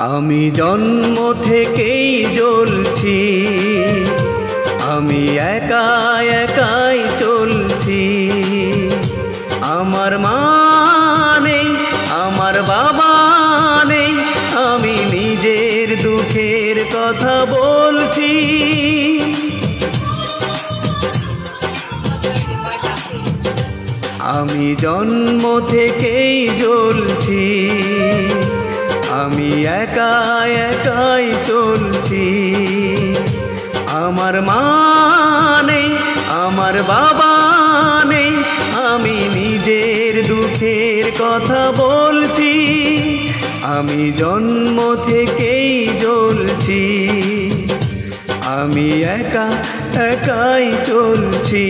আমি জন্ম থেকেই জ্বলছি। আমি একা একাই চলছি। আমার মা নেই, আমার বাবা নেই, আমি নিজের দুঃখের কথা বলছি। আমি জন্ম থেকেই জ্বলছি। আমি একা, একাই চলছি। আমার মা নেই, আমার বাবা নেই, আমি নিজের দুঃখের কথা বলছি। আমি জন্ম থেকেই জ্বলছি। আমি একা, একাই চলছি।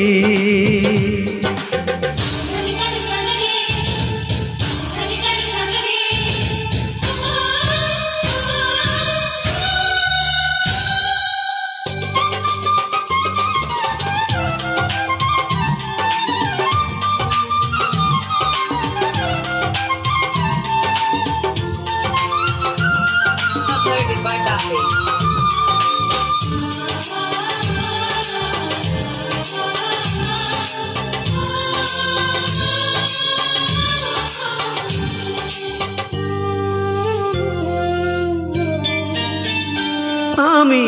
আমি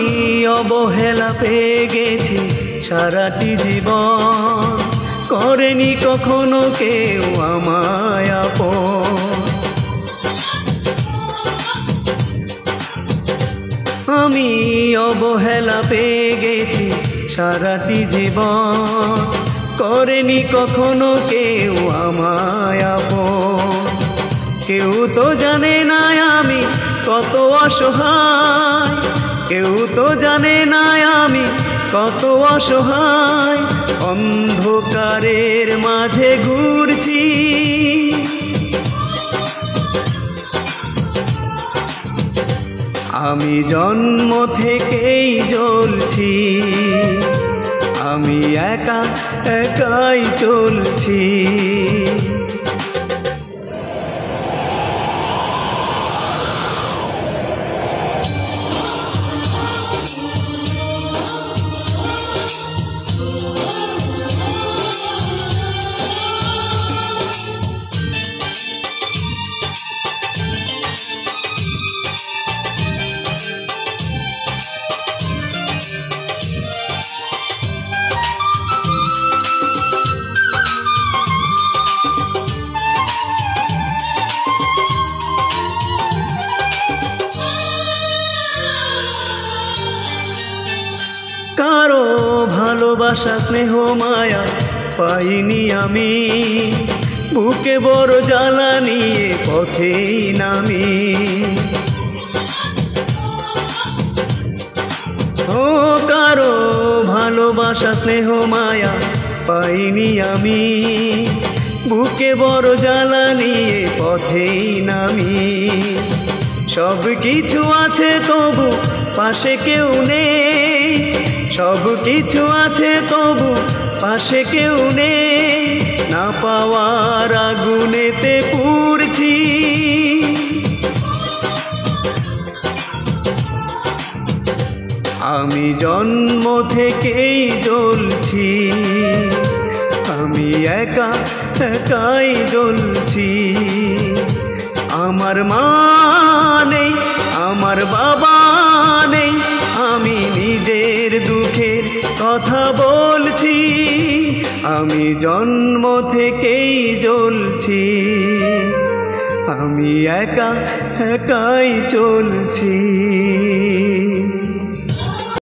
অবহেলা পেয়ে গেছি সারাটি জীবন। করেনি কখনো কেউ আমায় আপন। আমি অবহেলা পেয়ে গেছি সারাটি জীবন। করেনি কখনো কেউ আমায় আপন। কেউ তো জানে না আমি কত অসহায়। কেউ তো জানে না আমি কত অসহায়। অন্ধকারের মাঝে ঘুরছি। আমি জন্ম থেকেই জ্বলছি। আমি একা একাই চলছি। ভালোবাসা, স্নেহ, মায়া পাইনি আমি। বুকে বড় জ্বালা নিয়ে পথেই নামি। ও, কারও ভালোবাসা, স্নেহ, মায়া পাইনি আমি। বুকে বড় জ্বালা নিয়ে পথেই নামি। সব কিছু আছে তবু পাশে কেউ নেই। সব কিছু আছে তবু পাশে কেউ নেই। না পাওয়ার আগুনেতে পুড়ছি। আমি জন্ম থেকেই জ্বলছি। আমি একা একাই জ্বলছি। আমার মা নেই কথা বলছি আমি জন্ম থেকেই জ্বলছি। আমি একা একাই চলছি।